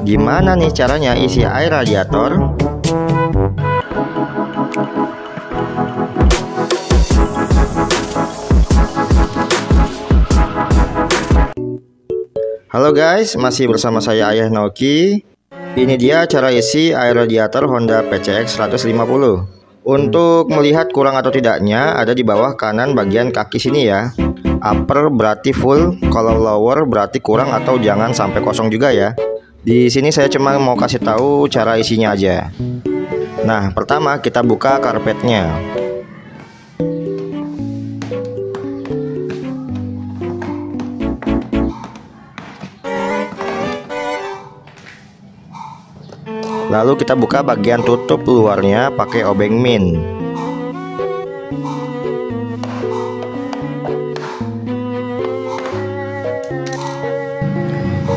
Gimana nih caranya isi air radiator? Halo guys, masih bersama saya Ayah Noki. Ini dia cara isi air radiator Honda PCX 150. Untuk melihat kurang atau tidaknya ada di bawah kanan bagian kaki sini ya. Upper berarti full, kalau lower berarti kurang atau jangan sampai kosong juga ya. Di sini saya cuma mau kasih tahu cara isinya aja. Nah, pertama kita buka karpetnya. Lalu kita buka bagian tutup luarnya pakai obeng min.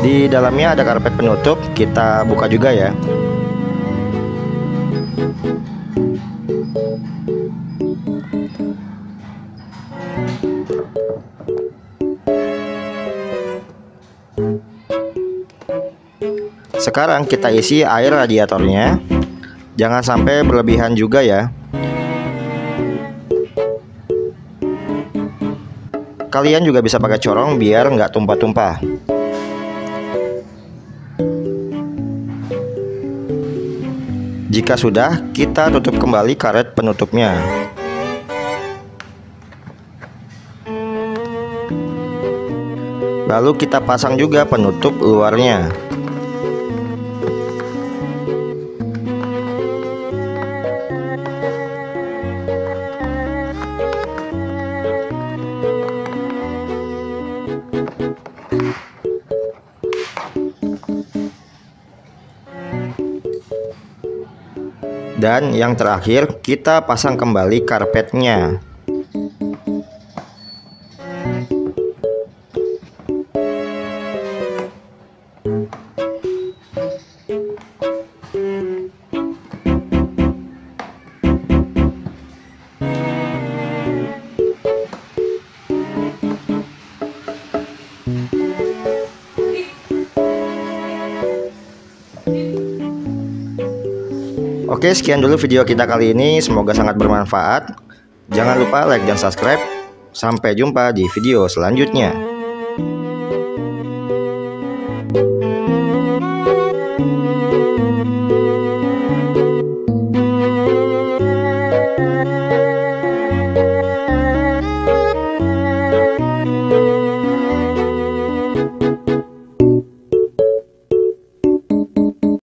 Di dalamnya ada karpet penutup, kita buka juga ya. Sekarang kita isi air radiatornya. Jangan sampai berlebihan juga ya. Kalian juga bisa pakai corong biar nggak tumpah-tumpah Jika sudah, kita tutup kembali karet penutupnya. Lalu kita pasang juga penutup luarnya Dan yang terakhir kita pasang kembali karpetnya Oke, sekian dulu video kita kali ini. Semoga sangat bermanfaat. Jangan lupa like dan subscribe. Sampai jumpa di video selanjutnya.